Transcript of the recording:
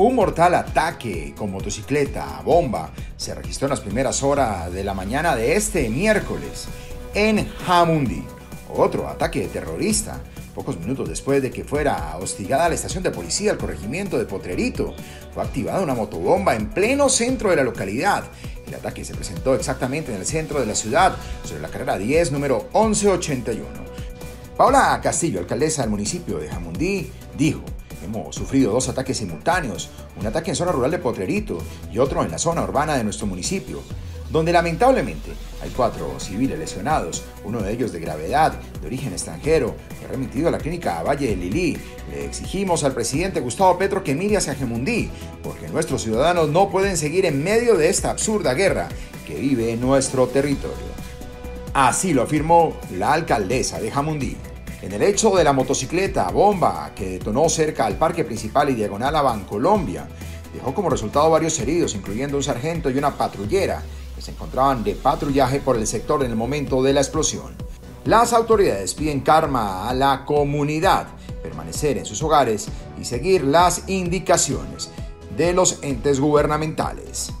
Un mortal ataque con motocicleta a bomba se registró en las primeras horas de la mañana de este miércoles en Jamundí. Otro ataque terrorista Pocos minutos después de que fuera hostigada la estación de policía del corregimiento de Potrerito, fue activada una motobomba en pleno centro de la localidad. El ataque se presentó exactamente en el centro de la ciudad, sobre la carrera 10, número 1181. Paula Castillo, alcaldesa del municipio de Jamundí, dijo, hemos sufrido dos ataques simultáneos, un ataque en zona rural de Potrerito y otro en la zona urbana de nuestro municipio donde lamentablemente hay cuatro civiles lesionados, uno de ellos de gravedad, de origen extranjero, que remitido a la clínica Valle de Lili. Le exigimos al presidente Gustavo Petro que mire hacia Gemundí, porque nuestros ciudadanos no pueden seguir en medio de esta absurda guerra que vive en nuestro territorio. Así lo afirmó la alcaldesa de Jamundí. En el hecho de la motocicleta bomba que detonó cerca al parque principal y diagonal a Bancolombia, dejó como resultado varios heridos, incluyendo un sargento y una patrullera, se encontraban de patrullaje por el sector en el momento de la explosión. Las autoridades piden karma a la comunidad, permanecer en sus hogares y seguir las indicaciones de los entes gubernamentales.